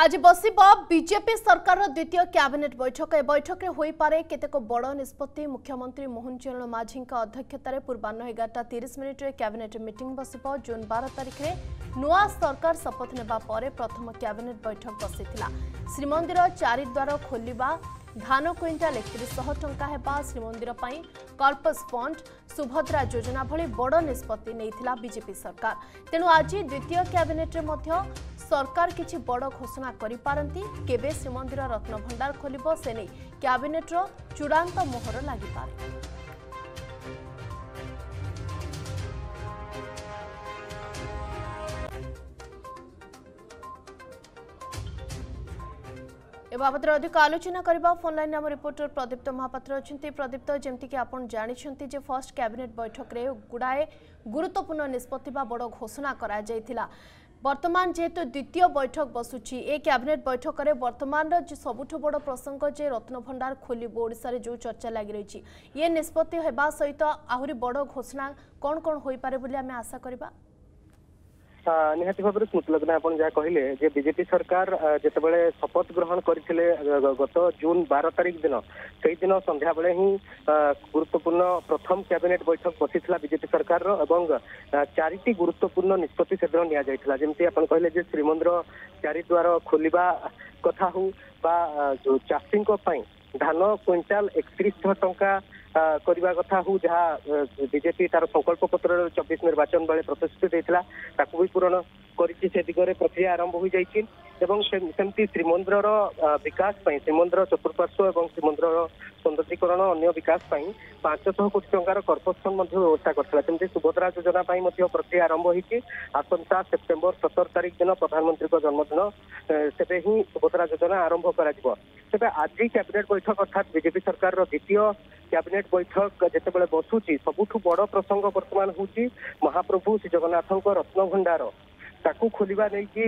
আজ বসিব বিজেপি সরকারের দ্বিতীয় ক্যাবিনেট বৈঠক এ বৈঠকে হয়েপরে কেতক বড় নিষ্পতি মুখ্যমন্ত্রী মোহন চরণ মাঝীঙ্ অধ্যক্ষতার পূর্বাহ্ন এগারটা তিরিশ মিনিটে ক্যাবিনেট মিটিং বসিব জুন বার তারিখে নূয়া সরকার শপথ নেওয়া পরে প্রথম ক্যাবিনেট বৈঠক বসিলা শ্রীমন্দির চারিদ্বার খোলা ଧାନ କୁଇଣ୍ଟାଲ ଏକତିରିଶହ ଟଙ୍କା ହେବା ଶ୍ରୀମନ୍ଦିର ପାଇଁ କର୍ପସ୍ ଫଣ୍ଡ ସୁଭଦ୍ରା ଯୋଜନା ଭଳି ବଡ଼ ନିଷ୍ପତ୍ତି ନେଇଥିଲା ବିଜେପି ସରକାର ତେଣୁ ଆଜି ଦ୍ୱିତୀୟ କ୍ୟାବିନେଟ୍ରେ ମଧ୍ୟ ସରକାର କିଛି ବଡ଼ ଘୋଷଣା କରିପାରନ୍ତି କେବେ ଶ୍ରୀମନ୍ଦିର ରତ୍ନଭଣ୍ଡାର ଖୋଲିବ ସେ ନେଇ କ୍ୟାବିନେଟ୍ର ଚୂଡ଼ାନ୍ତ ମୋହର ଲାଗିପାରେ এ বাবদে অধিক আলোচনা করা ফোনলাইন আমার রিপোর্টর প্রদীপ্ত মহাপাত্র অনেক প্রদীপ্ত যেমিকি আপনার জাঁচান যে ফর্স্ট ক্যাবিনেট বৈঠকরে গুড়ায়ে গুরুত্বপূর্ণ নিষ্পতি বা বড় ঘোষণা করা যাই বর্তমান যেহেতু দ্বিতীয় বৈঠক বসুছি এই ক্যাবিনেট বৈঠকরে বর্তমানর যে সবুঠু বড় প্রসঙ্গ যে রত্নভণ্ডার খোলব ওড়শার যে চর্চা লাগি রয়েছে ইয়ে নিষ্পতি হওয়া সহ আহরি বড় ঘোষণা কণ কণ হয়ে পড়ে বলে আমি আশা করা ନିହାତି ଭାବରେ ସ୍ମୃତି ଆପଣ ଯାହା କହିଲେ ଯେ ବିଜେପି ସରକାର ଯେତେବେଳେ ଶପଥ ଗ୍ରହଣ କରିଥିଲେ ଗତ ଜୁନ ବାର ତାରିଖ ଦିନ ସେଇଦିନ ସନ୍ଧ୍ୟାବେଳେ ହିଁ ଗୁରୁତ୍ୱପୂର୍ଣ୍ଣ ପ୍ରଥମ କ୍ୟାବିନେଟ୍ ବୈଠକ ବସିଥିଲା ବିଜେପି ସରକାରର ଏବଂ ଚାରିଟି ଗୁରୁତ୍ୱପୂର୍ଣ୍ଣ ନିଷ୍ପତ୍ତି ସେଦିନ ନିଆଯାଇଥିଲା ଯେମିତି ଆପଣ କହିଲେ ଯେ ଶ୍ରୀମନ୍ଦିର ଚାରିଦ୍ୱାର ଖୋଲିବା କଥା ହଉ ବା ଚାଷୀଙ୍କ ପାଇଁ ଧାନ କୁଇଣ୍ଟାଲ ଏକତିରିଶ ଟଙ୍କା କରିବା କଥା ହଉ ଯାହା ବିଜେପି ତାର ସଂକଳ୍ପ ପତ୍ରରେ ଚବିଶ ନିର୍ବାଚନ ବେଳେ ପ୍ରତିଶ୍ରୁତି ଦେଇଥିଲା ତାକୁ ବି ପୂରଣ କରିଛି ସେ ଦିଗରେ ପ୍ରକ୍ରିୟା ଆରମ୍ଭ ହୋଇଯାଇଛି ଏବଂ ସେମିତି ଶ୍ରୀମନ୍ଦିରର ବିକାଶ ପାଇଁ ଶ୍ରୀମନ୍ଦିର ଚତୁଃପାର୍ଶ୍ୱ ଏବଂ ଶ୍ରୀମନ୍ଦିରର ସୌନ୍ଦର୍ଯ୍ୟକରଣ ଅନ୍ୟ ବିକାଶ ପାଇଁ ପାଞ୍ଚଶହ କୋଟି ଟଙ୍କାର କର୍ପୋରେସନ ମଧ୍ୟ ବ୍ୟବସ୍ଥା କରିଥିଲା ସେମିତି ସୁଭଦ୍ରା ଯୋଜନା ପାଇଁ ମଧ୍ୟ ପ୍ରକ୍ରିୟା ଆରମ୍ଭ ହୋଇଛି ଆସନ୍ତା ସେପ୍ଟେମ୍ବର ସତର ତାରିଖ ଦିନ ପ୍ରଧାନମନ୍ତ୍ରୀଙ୍କ ଜନ୍ମଦିନ ସେବେ ହିଁ ସୁଭଦ୍ରା ଯୋଜନା ଆରମ୍ଭ କରାଯିବ ତେବେ ଆଜି କ୍ୟାବିନେଟ୍ ବୈଠକ ଅର୍ଥାତ୍ ବିଜେପି ସରକାରର ଦ୍ୱିତୀୟ କ୍ୟାବିନେଟ୍ ବୈଠକ ଯେତେବେଳେ ବସୁଛି ସବୁଠୁ ବଡ଼ ପ୍ରସଙ୍ଗ ବର୍ତ୍ତମାନ ହେଉଛି ମହାପ୍ରଭୁ ଶ୍ରୀଜଗନ୍ନାଥଙ୍କ ରତ୍ନଭଣ୍ଡାର ତାକୁ ଖୋଲିବା ନେଇକି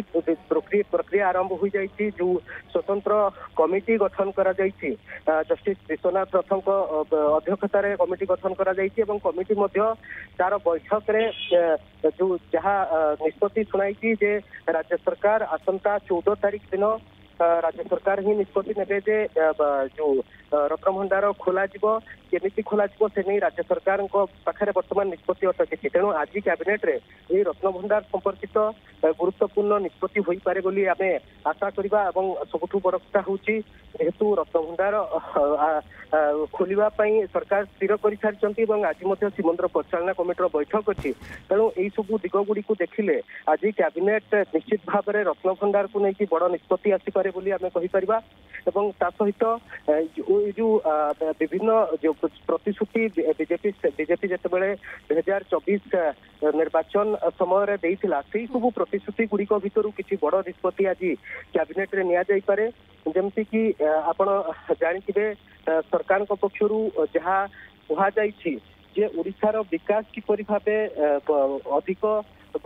ପ୍ରକ୍ରିୟା ଆରମ୍ଭ ହୋଇଯାଇଛି ଯୋଉ ସ୍ୱତନ୍ତ୍ର କମିଟି ଗଠନ କରାଯାଇଛି ଜଷ୍ଟିସ ବିଶ୍ୱନାଥ ରଥଙ୍କ ଅଧ୍ୟକ୍ଷତାରେ କମିଟି ଗଠନ କରାଯାଇଛି ଏବଂ କମିଟି ମଧ୍ୟ ତାର ବୈଠକରେ ଯୋଉ ଯାହା ନିଷ୍ପତ୍ତି ଶୁଣାଇଛି ଯେ ରାଜ୍ୟ ସରକାର ଆସନ୍ତା ଚଉଦ ତାରିଖ ଦିନ ରାଜ୍ୟ ସରକାର ହିଁ ନିଷ୍ପତ୍ତି ନେବେ ଯେ ଯୋଉ ରତ୍ନଭଣ୍ଡାର ଖୋଲାଯିବ କେମିତି ଖୋଲାଯିବ ସେ ନେଇ ରାଜ୍ୟ ସରକାରଙ୍କ ପାଖରେ ବର୍ତ୍ତମାନ ନିଷ୍ପତ୍ତି ଅଟକିଛି ତେଣୁ ଆଜି କ୍ୟାବିନେଟ୍ରେ ଏହି ରତ୍ନଭଣ୍ଡାର ସମ୍ପର୍କିତ ଗୁରୁତ୍ୱପୂର୍ଣ୍ଣ ନିଷ୍ପତ୍ତି ହୋଇପାରେ ବୋଲି ଆମେ ଆଶା କରିବା ଏବଂ ସବୁଠୁ ବଡ଼ କଥା ହେଉଛି ଯେହେତୁ ରତ୍ନଭଣ୍ଡାର ଖୋଲିବା ପାଇଁ ସରକାର ସ୍ଥିର କରିସାରିଛନ୍ତି ଏବଂ ଆଜି ମଧ୍ୟ ଶ୍ରୀମନ୍ଦିର ପରିଚାଳନା କମିଟିର ବୈଠକ ଅଛି ତେଣୁ ଏହିସବୁ ଦିଗ ଗୁଡ଼ିକୁ ଦେଖିଲେ ଆଜି କ୍ୟାବିନେଟ୍ ନିଶ୍ଚିତ ଭାବରେ ରତ୍ନଭଣ୍ଡାରକୁ ନେଇକି ବଡ଼ ନିଷ୍ପତ୍ତି ଆସିପାରେ ହୋଇପାରେ ବୋଲି ଆମେ କହିପାରିବା ଏବଂ ତା ସହିତ ଏଇ ଯୋଉ ବିଭିନ୍ନ ଯୋଉ ପ୍ରତିଶ୍ରୁତି ବିଜେପି ବିଜେପି ଯେତେବେଳେ ଦୁଇ ହଜାର ଚବିଶ ନିର୍ବାଚନ ସମୟରେ ଦେଇଥିଲା ସେଇ ସବୁ ପ୍ରତିଶ୍ରୁତି ଗୁଡ଼ିକ ଭିତରୁ କିଛି ବଡ଼ ନିଷ୍ପତ୍ତି ଆଜି କ୍ୟାବିନେଟ୍ରେ ନିଆଯାଇପାରେ ଯେମିତିକି ଆପଣ ଜାଣିଥିବେ ସରକାରଙ୍କ ପକ୍ଷରୁ ଯାହା କୁହାଯାଇଛି ଯେ ଓଡ଼ିଶାର ବିକାଶ କିପରି ଭାବେ ଅଧିକ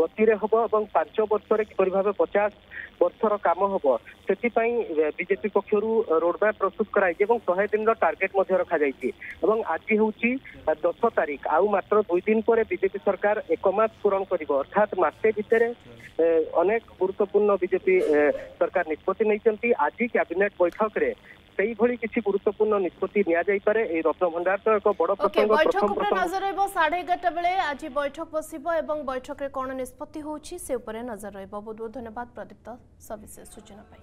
গতিরে হব এবং ପାଞ୍ଚ ବର୍ଷରେ କିପରି ଭାବେ ପଚାଶ ବର୍ଷର କାମ ହବ ସେଥିପାଇଁ ବିଜେପି ପକ୍ଷରୁ ରୋଡମ୍ୟାପ ପ୍ରସ୍ତୁତ କରାଯାଇଛି ଏବଂ ଶହେ ଦିନର ଟାର୍ଗେଟ ମଧ୍ୟ ରଖାଯାଇଛି ଏବଂ ଆଜି ହେଉଛି ଦଶ ତାରିଖ ଆଉ ମାତ୍ର ଦୁଇ ଦିନ ପରେ ବିଜେପି ସରକାର ଏକ ମାସ ପୂରଣ କରିବ ଅର୍ଥାତ୍ ମାସେ ଭିତରେ ଅନେକ ଗୁରୁତ୍ୱପୂର୍ଣ୍ଣ ବିଜେପି ସରକାର ନିଷ୍ପତ୍ତି ନେଇଛନ୍ତି ଆଜି କ୍ୟାବିନେଟ ବୈଠକରେ সেইভাবে কিছু গুরুত্বপূর্ণ নিষ্পতি নিয়াযাইপারে এই রত্নভণ্ডার তো এক বড় প্রসঙ্গ প্রথম প্রথম নজর রহব সাড়ে এগারোটা বেড়ে আজ বৈঠক বসিব এবং বৈঠকের কোণ নিষ্পতি হচ্ছে সে উপরে নজর রহব বহুত বহুত ধন্যবাদ প্রদীপ্ত সবিশেষ সূচনা পাই